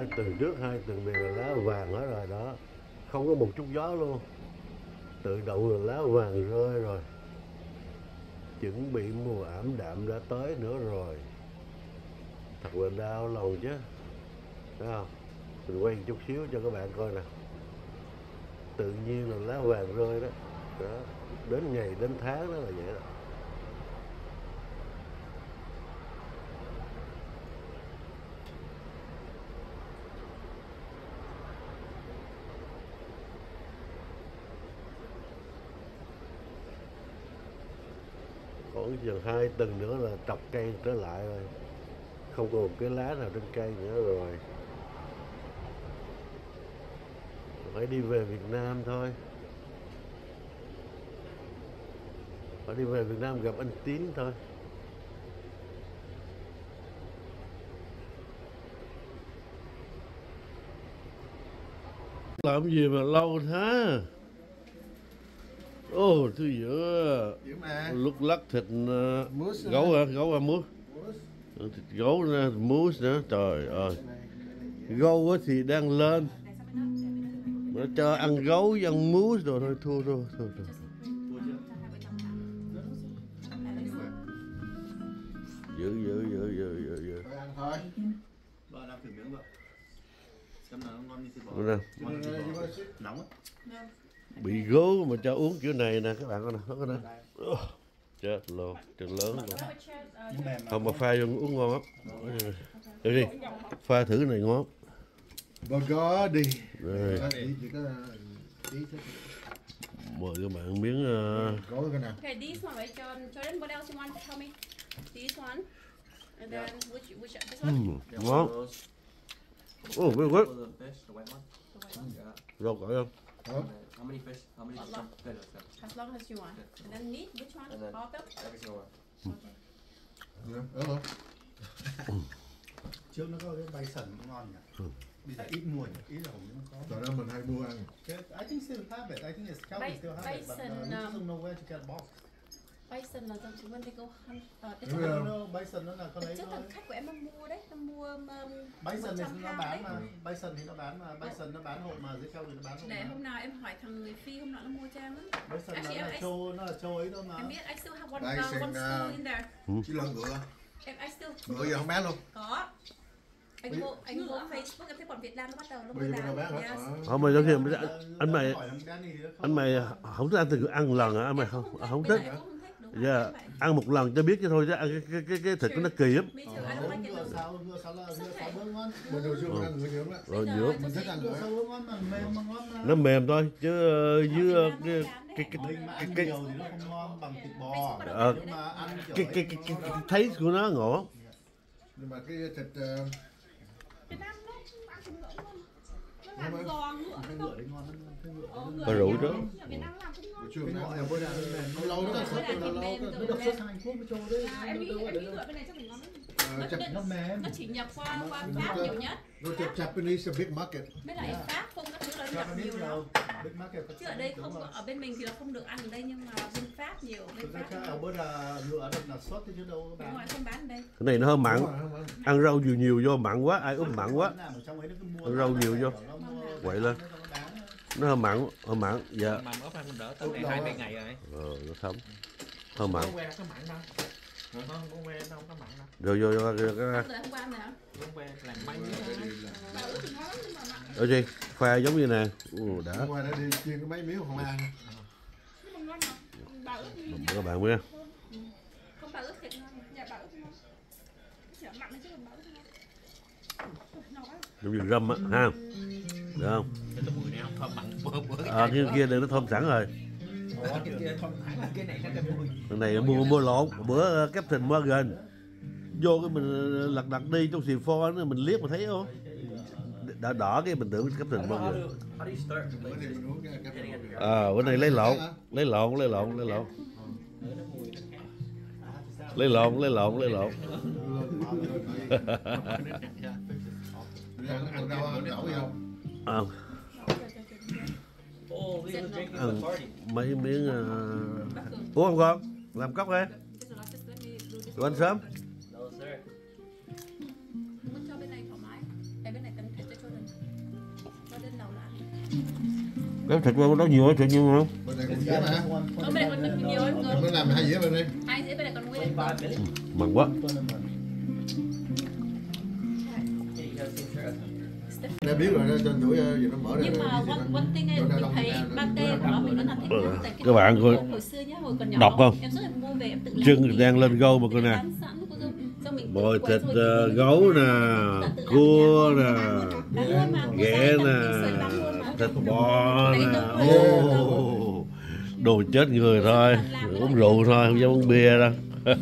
hai tuần trước hai tuần này là lá vàng hết rồi đó. Không có một chút gió luôn. Tự động là lá vàng rơi rồi. Chuẩn bị mùa ảm đạm đã tới nữa rồi. Thật là đau lòng chứ. Thấy không? Mình quay một chút xíu cho các bạn coi nè. Tự nhiên là lá vàng rơi đó, đó. đến ngày đến tháng đó là vậy đó. Khoảng chừng hai tuần nữa là trọc cây trở lại rồi. Không còn cái lá nào trên cây nữa rồi. Phải đi về Việt Nam thôi. Phải đi về Việt Nam gặp anh Tín thôi. Làm gì mà lâu thế? Ô thứ giữa. Dữ mà. lúc lắc thịt hả? gấu hả? Gấu hả mút Mousse. thịt gấu nữa mousse nữa trời ơi. gấu á thì đang lên. Nó cho ăn gấu với ăn mousse rồi thôi thua thua thua thua. Giữ giữ giữ giữ giữ giữ. Thôi ăn thôi. Vợ làm thử miếng vợ Xem nào nó ngon như thịt bò. Nè. Ngon thịt? Nóng á bị gấu mà cho uống kiểu này nè các bạn coi nè có nè chết luôn trường lớn luôn không mà pha vô uống ngon lắm Đây đi pha thử này ngon chỉ có tí thôi. mời các bạn miếng Có cái nào? Okay, this one, right, John? Jordan, what else you want? Tell me. This one, and then which which this one? ừm, ngon oh very good rau cải không? How many fish? How many A fish? lot. Good, good. As long as you want. And then meat, which one? And then- All of them. Every single one. Okay. Dạ, Ở không? Trước nó có cái bay sần cũng ngon nhỉ Bây giờ ít mua nhỉ, ít là hầu như nó có Tại đó mình hay mua ăn. I think still have it, I think it's Calvin Bay- still have it But bison, uh, you um, don't know where to get a box Bison là dòng chúng mình đi go hunt. Ờ, Đúng chắc I là rồi. don't know, bison nó là con Đợt ấy trước thôi thằng khách của em nó mua đấy, nó mua um, Bison thì 100 nó bán đấy. mà, bison thì nó bán mà, bison nó bán hộ mà dưới Calvin nó bán hộ Để mà hôm nào em hỏi thằng người Phi hôm nọ nó mua cho em á. Bison nó là I- châu, nó là châu ấy thôi mà Em biết I still have one, Bison, uh, one uh, spoon in there. Chỉ lần ngựa. Em I still Ngựa giờ không bán luôn. có. Anh vô anh vô Facebook em thấy bọn Việt Nam nó bắt đầu nó mới. Ờ. không mà như Ờ, anh mày thì anh mày không thích ăn từ ăn lần hả anh mày không không thích Dạ vậy. ăn một lần cho biết chứ thôi chứ ăn cái cái cái, cái thịt của nó kỳ lắm. Me too, I Ờ, don't like it ngựa though. sao, ngựa sao là, ngựa sao bữa ngon. Mình đồ xưa mình ăn nhiều lắm. rồi tôi Mình thích thấy ăn ngựa. sao bữa ngon mà mềm mà ngon nó mềm thôi chứ ờ, ờ, Nam cái cái cái cái ăn cái nhiều thì nó không ngon bằng thịt bò. Ờ. Nhưng mà ăn cái cái cái, taste của nó ngộ Nhưng mà cái thịt ờ, Việt Nam nó không ăn thịt ngựa luôn. Nó Đúng làm rồi. giò ngựa. Cái ngựa đấy ngon lắm, cái ngựa Ờ, đấy ngựa Có rượu nó đó. ngon, Việt Nam làm không ngon. buổi trưa cái mình ngựa ăn. ở bên này Lâu lâu nó xuất, nay lâu nó- rồi. nó được xuất sang Hàn Quốc mới trâu đấy À, em nghĩ ngựa bên này chắc phải ngon lắm. Ờ, Nó- nó mềm Nó chỉ nhập qua qua Pháp rồi. nhiều nhất. To Japanese a big market. Mới lại Pháp không các thứ là Cho nhập nhiều lắm. Có Chứ ở đây không ở bên mình thì là không được ăn ở đây nhưng mà bên Pháp nhiều, bên Pháp cái bên là ngựa được là thì chứ đâu có Đúng rồi, bán không bán ở đây. cái này nó hơi mặn ăn rau nhiều nhiều vô mặn quá ai úp mặn quá nó Ăn rau nhiều vô. nó Quậy lên. nó bán. nó hơi mặn hơi mặn dạ Mà ốp ăn đỡ tới á. ba ngày rồi. ờ, nó thấm hơi mặn Không có. Không có không que đâu có mặn đâu. rồi vô vô cái Ăn rồi hôm qua nè. Không làm bánh. Ở gì pha giống như nè Ồ, đã Hôm qua đã đi chiên cái mấy miếng không ăn. Mời các bạn biết không bà ướp thịt ngon. Dạ bà ướp ngon. Chỉ là mặn chứ còn bà ướp ngon. Giống như râm á ha được không Cái cái mùi này không thơm mặn bữa bữa à, cái kia này nó thơm sẵn rồi Cái này nó cái mùi. cái này mua mua lộn. Bữa uh, Captain Morgan vô cái mình uh, lật đật đi trong xì pho mình liếc mà thấy không đỏ đỏ cái mình tưởng Captain Morgan. with Bữa nay à này lấy lộn lấy lộn lấy lộn lấy lộn. Lấy lộn lấy lộn lấy lộn. Ăn ăn rau ăn đậu gì không? ừ, mấy miếng uh... uống không con làm cốc đấy đồ ăn sớm cái thịt nó nhiều thịt nhiều không? Bên này còn dĩa mà. Bên này hai dĩa bên đây. Hai dĩa bên này còn nguyên. Mừng quá. Đã biết rồi tuổi ờ, gì nó mở ra nhưng mà one thing ấy, mình thấy pate của nó mình rất là thích lắm. Tại cái Các bạn hồi- coi- hồi xưa nhá hồi còn nhỏ đọc không? em rất là mua về em tự làm Trưng đang lên gâu mà nè. cô tự Bồi thịt ờ, gấu nè, cua nè, ghẹ ra nè, thịt bò nè. Đồ chết người thôi. Uống rượu thôi, không dám uống bia đâu.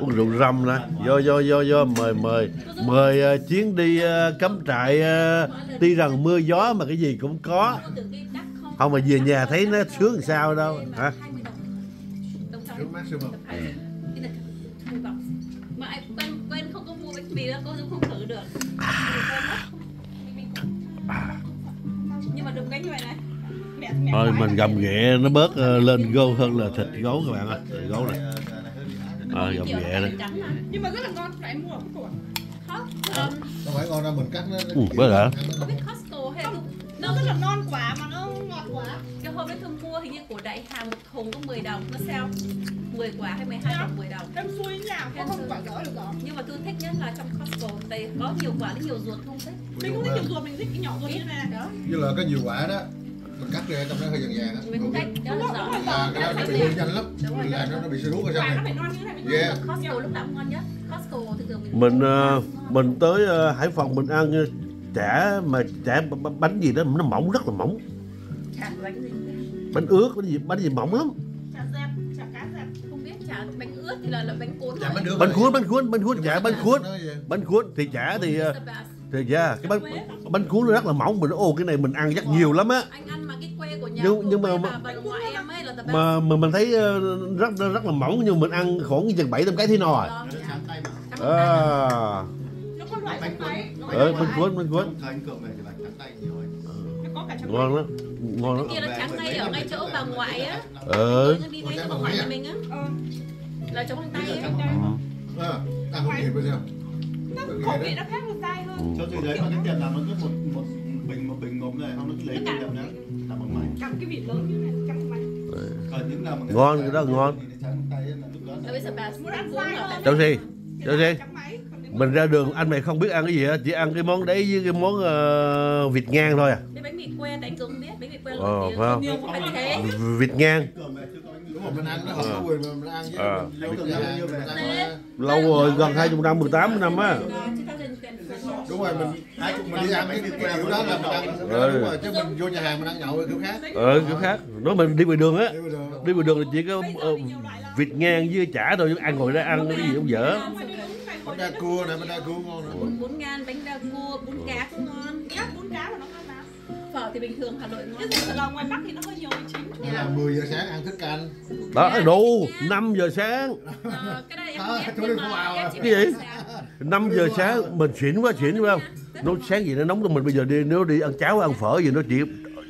Uống rượu răm nè. Vô vô vô vô mời mời mời ờ, chuyến đi ờ, cắm trại ờ, tuy rằng mưa gió mà cái gì cũng có. Không- mà về nhà thấy nó sướng làm sao đâu, hả? 20 đồng. Đồng trong- Trước maximum. tập hai. Cái này hy vọng. mà anh quên quên không có mua bánh mì đó cô cũng không thử được nhưng mà đừng cái như vậy này mẹ, mẹ Thôi mình gầm ghẹ nó bớt lên gâu hơn là thịt gấu các bạn ơi. Thịt gấu này. Nó Ờ, có gầm ghẹ nó mà. nhưng mà rất là ngon phải mua ở Costco không um, không phải ngon đâu mình cắt nó, nó Ừ, bớt hả? có biết Costco hay Không, nó rất là non quả mà nó ngọt quả cái hôm đấy tôi mua hình như của đại hàng một thùng có 10 đồng nó sale 10 quả hay 12 đồng 10 đồng. Em xui nhà có không quả gỡ được rõ nhưng mà tôi thích nhất là trong Costco tại có nhiều quả với nhiều ruột không thích mình cũng thích nhiều ruột mình thích cái nhỏ ruột như này. Đó với là có nhiều quả đó mình cắt ra trong nó hơi vàng vàng á. Mình đó là rõ là cái đó nó bị hư nhanh lắm. là nó, nó bị sơ rút ở trong nó này Yeah. Costco lúc nào cũng ngon nhất. Costco thường thường mình Mình ờ, mình tới ờ, Hải Phòng mình ăn ờ, chả mà chả bánh gì đó nó mỏng rất là mỏng. bánh ướt bánh gì bánh gì mỏng lắm. chả dẹp chả cá dẹp. Không biết chả bánh ướt thì là là bánh cuốn bánh cuốn bánh cuốn bánh cuốn chả bánh cuốn. Nó. Bánh cuốn thì chả thì thì dạ cái bánh bánh cuốn nó rất là mỏng mình nói, ô cái này mình ăn chắc nhiều lắm á. Mà của nhà Nhưng- nhưng mà- với bà, bà ngoại em ấy là Sabas. Mà mà mình thấy ờ, rất rất là mỏng nhưng mình ăn khoảng chừng bảy tám cái thế mà. Ơn anh. À, nó có loại bánh máy. Nó có ờ, bánh cuốn bánh cuốn. Thời anh cường về thì bạch trắng tay nhiều ấy. Nó có cả trong ngon lắm. Ngon lắm. kia nó trắng ngay ở ngay chỗ bà ngoại á. Ờ. Đi ngay chỗ bà ngoại nhà mình á. Ờ, là chỗ bàn tay á. Ờ, ăn không kịp bây giờ? Nó khẩu vị nó khác nó dai hơn. Cho từ đấy mà cái tiền làm nó cứ một một bình một bình ngộm này không nó cứ lấy tiền đẹp nhá làm bằng máy cầm cái vịt lớn như này cầm máy còn những nào mà Ngon, cái đó ngon. là đó là là hơn Cháu gì? Cái Cháu này gì? Mình ra đường anh mày không biết ăn cái gì hết, chỉ ăn cái món đấy với cái món ờ, vịt ngang thôi à. cái bánh mì que tại anh cường không biết bánh mì que Ờ, nổi tiếng phải không? nhiều cũng phải thế Vịt ngang. Đúng rồi mình ăn nó không có quyền mà mình ăn với mình vô nhà. hàng mình ăn Lâu rồi, gần 20 năm, 18 năm á. đúng rồi mình mình đi ăn cái, cái kiểu đó là mình ăn. Ừ. đúng rồi chứ mình vô nhà hàng mình ăn nhậu kiểu khác. Ờ, kiểu khác. Nói mình đi ngoài đường á, đi ngoài đường. Là chỉ có ờ, vịt ngang với chả thôi, ăn ngồi đây ăn cái gì cũng dở. bánh đa cua này bánh đa cua ngon bún bún ngan bánh đa cua bún cá cũng ngon phở thì bình thường hà nội ngon cái là ngoài bắc thì nó hơi nhiều vị chính Nó là 10 giờ sáng ăn thức canh Đó, đủ 5 giờ sáng. Ờ, cái này em Ờ, biết nhưng mà em à. chỉ Cái biết gì? sáng. 5 giờ sáng mình xỉn quá xỉn phải không? Nó sáng gì nó nóng cho mình bây giờ đi nếu đi ăn cháo ăn phở gì nó chỉ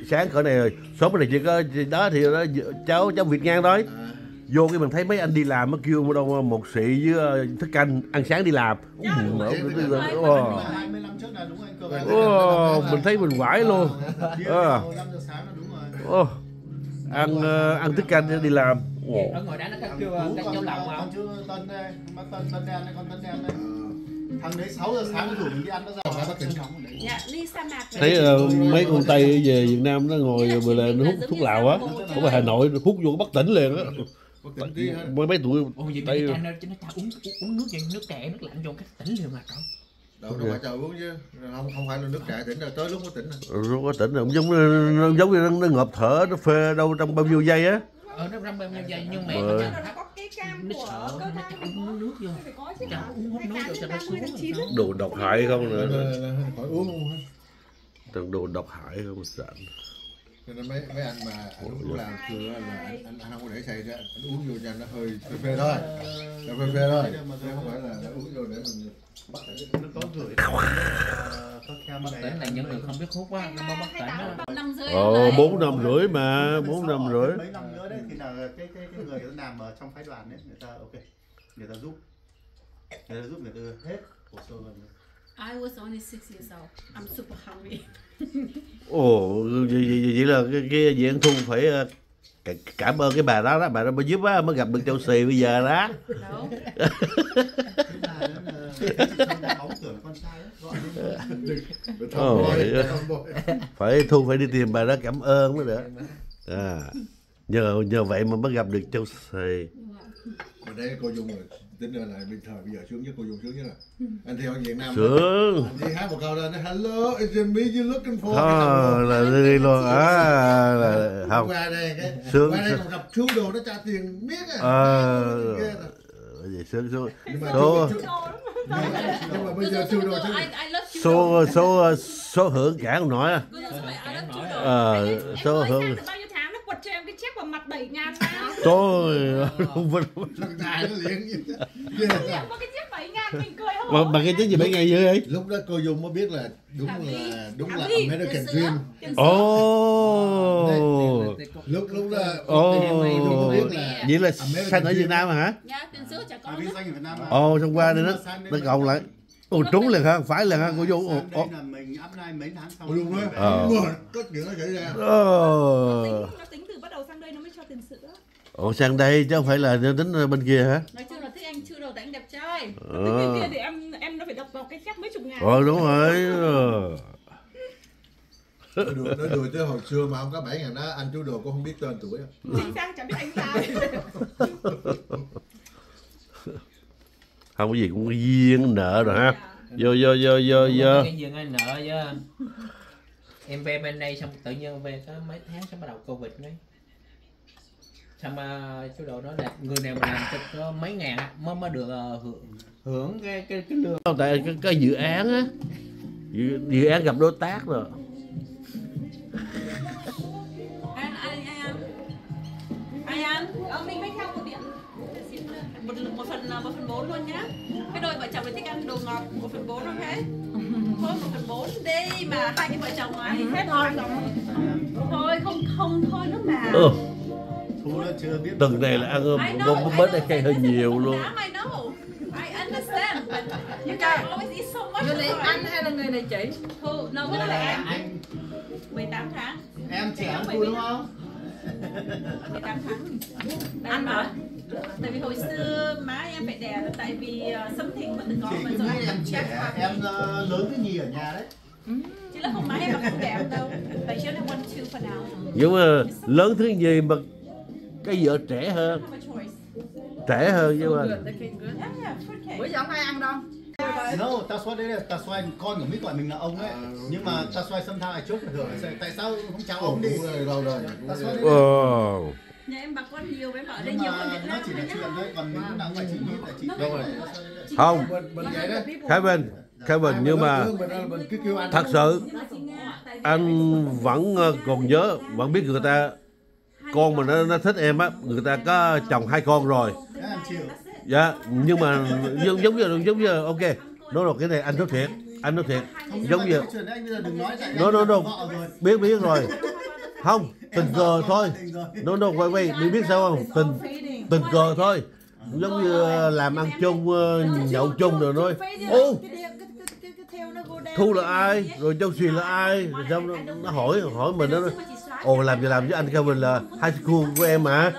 sáng cỡ này rồi số này chỉ có đó thì nó cháo cháo Việt ngang thôi à, vô cái mình thấy mấy anh đi làm nó kêu đâu một xị với ờ, thức canh ăn sáng đi làm. Dạ, đúng mở rồi. cái- cái- Nhưng Ồ, mà 20 năm trước là đúng anh cường ồ, mình thấy mình quải luôn. Bia Ờ. vào 5 giờ sáng là đúng rồi. Ồ, ăn ờ, ăn thức canh đi làm. Ồ, ở ngoài đó nó có kêu Tú ờ, canh còn cháo lòng con không chưa tân đây bác tân tân đen đây con tân đen đây thằng đấy 6 giờ sáng rủ mình đi ăn nó ra ngoài dạ thấy ờ, mấy con tây về Việt Nam nó ngồi bờ lề nó hút thuốc lào á. ở ngoài Hà Nội nó hút vô bất tỉnh liền á tỉnh hết mấy mấy tuổi ồ vậy bây giờ nó cho nó cho uống uống nước vậy nước trẻ nước lạnh vô cái tỉnh liền mà cậu đâu đâu phải chờ uống chứ không không phải là nước trà tỉnh rồi tới lúc có tỉnh rồi nó có tỉnh rồi giống nó giống như nó, nó ngợp thở nó phê đâu trong bao nhiêu giây á ờ nó răm bao nhiêu giây nhưng mà Ờ. nó nó có cái cam của nó cho uống nước vô phải có chứ cho uống hút nước vô cho nó xuống đồ độc hại không nữa khỏi uống luôn từng đồ độc hại không sợ cho nên mấy mấy anh mà anh uống lào chưa là anh, anh, anh không có để xay ra anh uống vô cho nó hơi phê phê thôi. Là phê phê thôi. Chứ không phải là nó uống vô để mình bắt nó có gửi ờ, này tỉnh là những người không biết hút á nó bất tỉnh rưỡi ồ bốn năm rưỡi mà bốn năm rưỡi. mấy năm nữa đấy thì là cái cái cái người người ta làm ở trong phái đoàn đấy người ta ok người ta giúp. Người ta giúp người ta hết hồ sơ vào I was only six years old. I'm super hungry. ồ vậy, vậy, vậy là cái, cái gì anh thu phải ờ, cả- cảm ơn cái bà đó đó bà đó mới giúp á mới gặp được Chelsea bây giờ đó. Ồ, vậy phải thu phải đi tìm bà đó cảm ơn mới được. À, nhờ nhờ vậy mà mới gặp được Chelsea Mà đây cô Dung rồi tính ra lại bình thời bây giờ sướng nhất cô Dung sướng nhất rồi. Anh theo Việt Nam sướng. anh đi hát một câu ra nói hello it's me you looking for. Thôi là đi luôn. à là, không qua đây cái Sướng, qua đây còn gặp chú đồ nó trả tiền miết à. Ờ. Rồi. vậy sướng sướng. Số nhưng mà bây giờ chú đồ số số số hưởng cả không nói à. Ờ, Anh- số hưởng. sang được bao nhiêu tháng nó quật cho em cái check vào mặt 7 ngàn trời không vinh thằng tài nó liền rồi. có cái check 7 ngàn mình cười không? mà, mà cái tiếng gì mấy ngày dưới ấy lúc đó cô Dung mới biết là đúng Thảo là đúng là Thảo Ly, American. Dream. Ồ. Lúc lúc đó ồ là vậy là sanh ở Việt Dream. Nam hả? Dạ, Việt Nam à? ồ xong qua đây nó nó cộng lại ồ trúng liền ha phải liền ha cô dung? Ồ Sang đây là mình mấy tháng sau Ờ. có chuyện nó xảy ra. Ồ Tính, nó tính từ bắt đầu sang đây nó mới cho tiền sữa. ồ sang đây chứ không phải là nó tính bên kia hả? Nói chung là thích anh chưa đầu tại Tính bên kia thì em em nó phải đập vào cái check mấy chục ngàn. ờ đúng rồi. Ờ. nói đùa, nói đùa chứ hồi xưa mà không có bảy ngàn đó anh chú đồ cũng không biết tên tuổi đâu. Chính xác chả biết anh là không có gì cũng duyên nợ rồi ha. Vô vô vô vô vô. cái duyên anh nợ chứ. Em về bên đây xong tự nhiên về có mấy tháng xong bắt đầu covid đấy xong mà chú độ nói là người nào mà làm cho có mấy ngàn mới mới được ờ, hưởng hưởng cái cái cái lương. Tại cái, cái dự án á dự, dự án gặp đối tác rồi. Anh anh anh anh. Anh anh. Ờ, mình mới theo một điện một một phần một phần bốn luôn nhá. Cái đôi vợ chồng này thích ăn đồ ngọt một phần bốn ok thôi một phần bốn đi mà. Hai cái vợ chồng này hết thôi thôi không không thôi nữa mà. Ừ, tuần này là ăn know, bông I bớt đây cây hơi nhiều luôn. đám, I know I understand but you guys always eat so much Người này anh hay là người này chị? Thu, no, cái đó là em. Anh. 18 tháng. Em trẻ hơn Thu đúng không? 18 tháng. Anh mà. Tại vì hồi xưa má em phải đẻ là tại vì uh, something mà từng có chị mà cứ rồi em check trẻ em ờ, lớn cái nhì ở nhà đấy. Chứ là không má em mà không đẻ đâu. Tại chứ là one two for now. Nhưng mà lớn thứ gì mà cái vợ trẻ hơn. Trẻ hơn fruit cake. Bữa giờ không ai ăn đâu. No, that's why đấy là that's why con của Mỹ gọi mình là ông ấy. Nhưng mà that's why sometimes I joke. I say, Tại sao không chào ông đi? cũng rồi, rồi. That's rồi. why ờ nhà em bà con nhiều với ở đây Nhưng nhiều hơn mà Việt nó Nam chỉ là chuyện thôi, còn mình cũng đang phải chỉ nghĩ là chị Đâu rồi? không. Kevin Kevin nhưng mà thật sự anh vẫn ờ, còn nhớ vẫn biết người ta con mà nó nó thích em á người ta có chồng hai con rồi. Dạ nhưng mà giống giống như giống như ok nói rồi cái này anh nói thiệt anh nói thiệt. Giống như no. vợ rồi. biết biết rồi. Không tình cờ thôi. nó nó quay quay bị biết sao không? Tình tình cờ thôi giống như ờ, làm ăn chung ờ, nhậu chung rồi nói. ô! Thu là ai? rồi châu xì là ai? rồi xong nó, nó hỏi hỏi mình nó ồ làm gì làm với anh Kevin là high school của em mà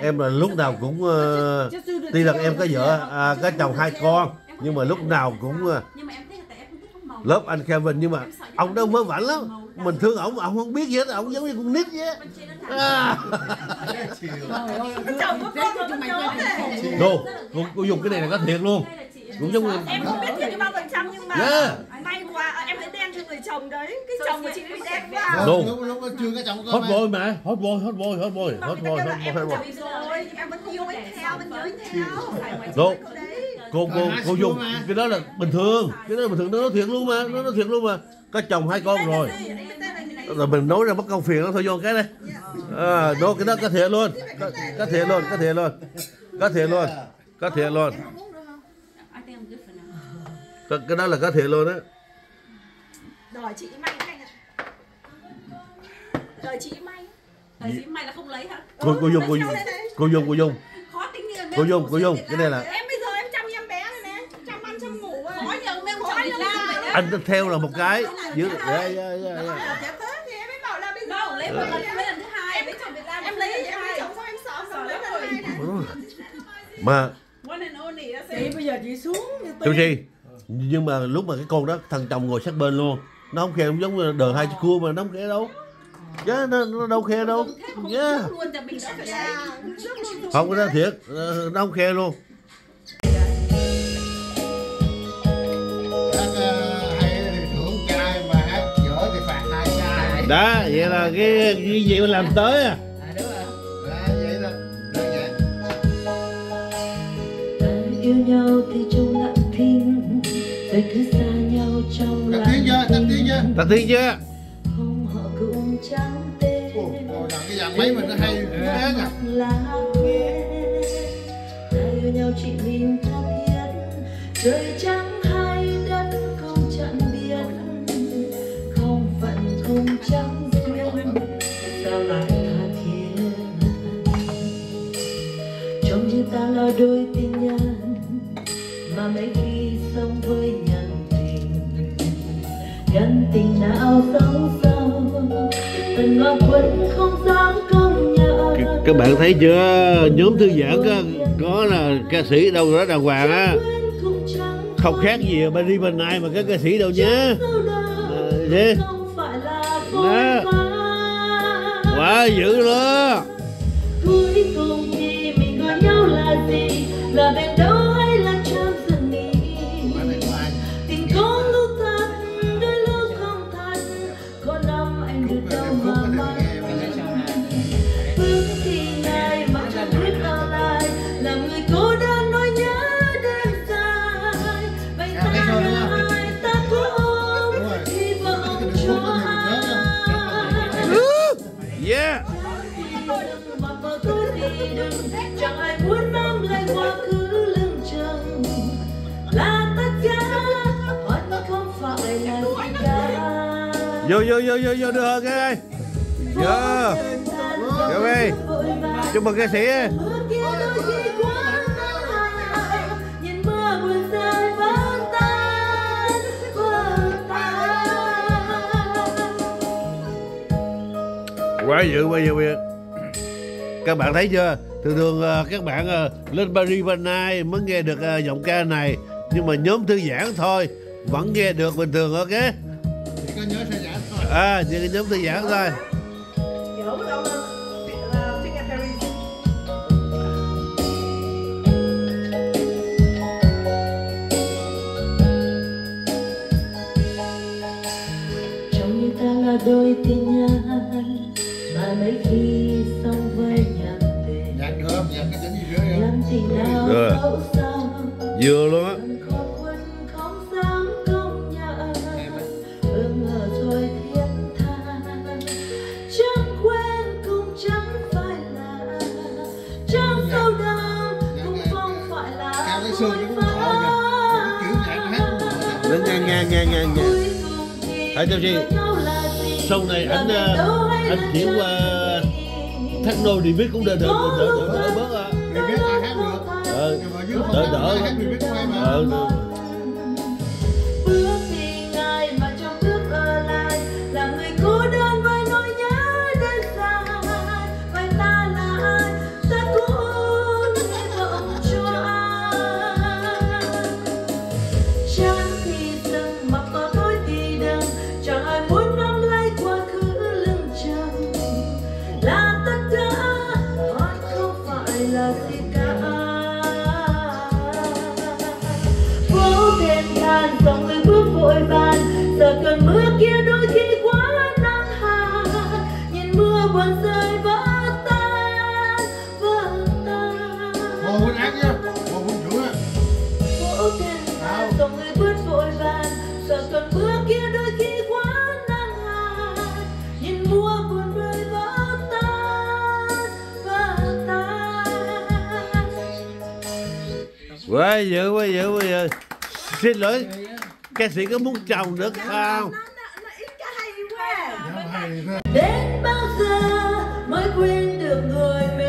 em là lúc nào cũng ờ, tuy rằng em có vợ à, có chồng hai con nhưng mà lúc nào cũng nhưng mà em thấy là tại em không thích có màu lớp anh Kevin nhưng mà ông đó mới vảnh lắm mình thương ổng ông không biết gì hết ông giống như con nít vậy à. Đồ, cô, cô dùng cái này là có thiệt luôn cũng giống như em không biết thiệt bao phần trăm nhưng mà Yeah. May quá. Em thấy đen cho người chồng đấy. Cái chồng của chị bị đen vào Đồ. lúc, lúc nó chưa có chồng hot boy mà hot boy hot boy hot boy hot người boy hot boy em hot boy rồi em vẫn yêu anh theo vẫn nhớ anh theo. Đồ. Cô đấy. Cô cô cô dùng cái đó là bình thường. Cái đó là bình thường. Nó nói thiệt luôn mà nó nói thiệt luôn mà. Có chồng hai con rồi. Rồi mình nói ra mất công phiền nó thôi vô cái đây. À, đó cái đó có thiệt luôn. Có, có thiệt luôn có thiệt luôn. Có thiệt luôn. Có thiệt luôn. Cái, cái đó là có thiệt luôn á đòi chị may anh ạ đòi chị may đòi chị may là không lấy hả? Cô cô dùng cô dùng đây này? cô dùng cô dùng khó tính như là Cô Dung, cô Dung, cái này là- em bây giờ em chăm em bé này nè. Chăm ăn chăm ngủ à. Khó nhận mấy khó Nam anh theo là một cái. giữ dạ dạ dạ dạ. Dạ thế thì em mới bảo là bây giờ Đâu, lấy một lần lấy lần thứ hai, em lấy em em lần hai này. mà Chị bây giờ chị xuống như Chi nhưng mà lúc mà cái con đó thằng chồng ngồi sát bên luôn nó không khe không giống như đời hai chiếc cua mà nó không khe đâu. Yeah, nó, nó đâu khe đâu. yeah. luôn cho mình đó phải lấy. không? Có đó thiệt ờ, nó không khe luôn. Hát ờ, hay thì thưởng trai mà hát dở thì phạt hai trai. đó vậy là cái cái gì mà làm tới à. À giản. ta yêu nhau thì trong lặng thinh rồi cứ xa lặng tiếng chưa? Tắt tiếng chưa? ta thấy chưa? Không họ cũng chẳng tên Ồ, ồ, đằng cái dàn máy mình nó hay. Thế nhỉ? là quên ta yêu nhau chỉ mình tha thiết trời chẳng hay đất không chẳng biết không phận không chẳng duyên sao lại tha thiết. Trông như ta là đôi tình nhân. Mà mấy khi tình nào sống sâu. Tình mà vẫn không dám công nhận. Các bạn thấy chưa? Nhóm thư giãn có, có là ca sĩ đâu đó đàng hoàng á. Không khác gì ở bên đi bên này mà các ca sĩ đâu nhé. Ờ, gì? Đó. quá dữ đó cuối cùng thì mình gọi nhau là gì? Là bên đâu tan, vỡ tan. quá dữ quá dữ quá dữ. Các bạn thấy chưa? Thường thường ờ, các bạn ờ, lên Paris bên nay mới nghe được ờ, giọng ca này nhưng mà nhóm thư giãn thôi vẫn nghe được bình thường ok? Chỉ có nhớ sẽ giãn thôi. à chỉ cái nhóm thư giãn thôi là đôi tình nhân mà mấy khi sống với nhân tình được không? Nhạc cái tính gì không? nhân tình nào Rồi. dẫu sao vừa luôn á. Nghe nghe nghe nghe Thấy Châu Chi, sau này anh ờ, anh chuyển qua thác nô đi biết cũng đỡ đỡ đỡ đỡ đỡ bớt à Mình biết ai hát quá dữ quá dữ quá dữ. Xin lỗi ca sĩ có muốn chồng được không? Dạ, hay thế. đến bao giờ mới quên được người mình